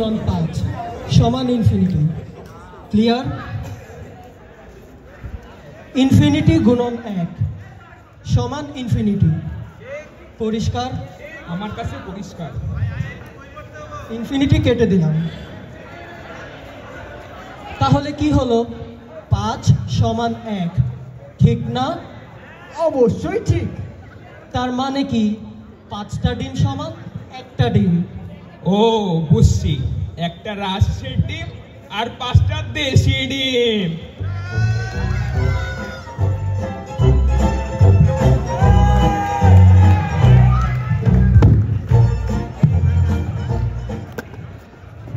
গুণন পাঁচ সমান ইনফিনিটি ক্লিয়ার ইনফিনিটি গুণন এক সমান ইনফিনিটি পরিষ্কার? আমার কাছে পরিষ্কার। ইনফিনিটি কেটে দিলাম। তাহলে কি হলো? পাঁচ সমান এক ঠিক না? অবশ্যই ঠিক। তার মানে কি? পাঁচটা ডিম সমান একটা ডিম। ও বুঝছি। একটা রাজশাহীর ডিম আর পাঁচটা দেশি ডিম।